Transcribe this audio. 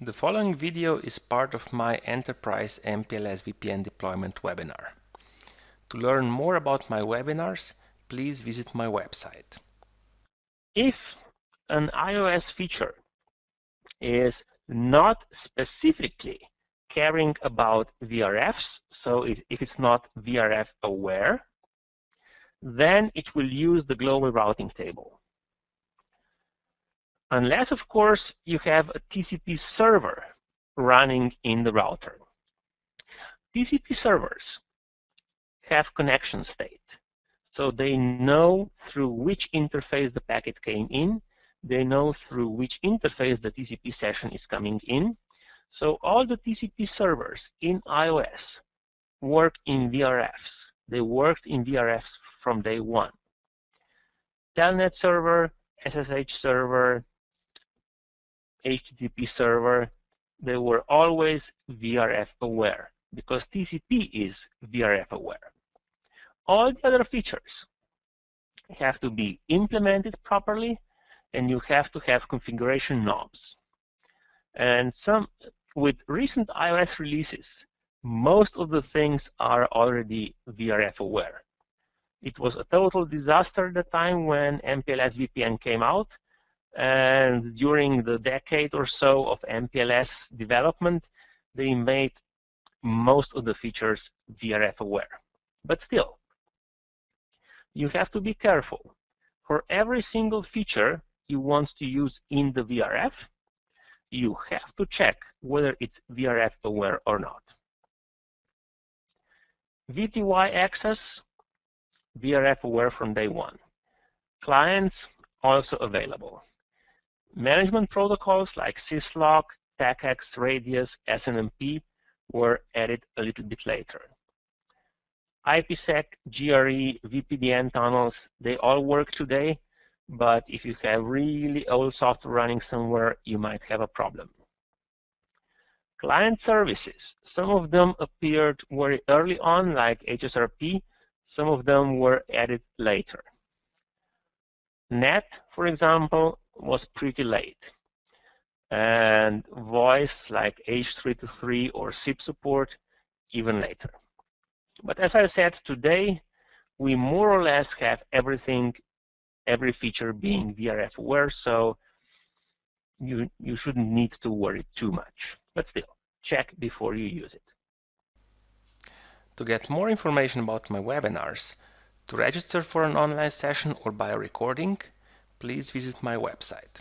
The following video is part of my Enterprise MPLS VPN deployment webinar. To learn more about my webinars, please visit my website. If an IOS feature is not specifically caring about VRFs, so if it's not VRF aware, then it will use the global routing table. Unless, of course, you have a TCP server running in the router. TCP servers have connection state. So they know through which interface the packet came in. They know through which interface the TCP session is coming in. So all the TCP servers in IOS work in VRFs. They worked in VRFs from day one. Telnet server, SSH server, HTTP server, they were always VRF aware because TCP is VRF aware. All the other features have to be implemented properly and you have to have configuration knobs. And some with recent IOS releases, most of the things are already VRF aware. It was a total disaster at the time when MPLS VPN came out. And during the decade or so of MPLS development, they made most of the features VRF aware. But still, you have to be careful. For every single feature you want to use in the VRF, you have to check whether it's VRF aware or not. VTY access VRF aware from day one. Clients also available. Management protocols like Syslog, TACACS, Radius, SNMP were added a little bit later. IPsec, GRE, VPDN tunnels, they all work today, but if you have really old software running somewhere, you might have a problem. Client services, some of them appeared very early on, like HSRP, some of them were added later. NAT, for example, was pretty late. And voice like H323 or SIP support even later. But as I said today, we more or less have everything, every feature being VRF aware, so you, you shouldn't need to worry too much. But still, check before you use it. To get more information about my webinars, to register for an online session or buy a recording, please visit my website.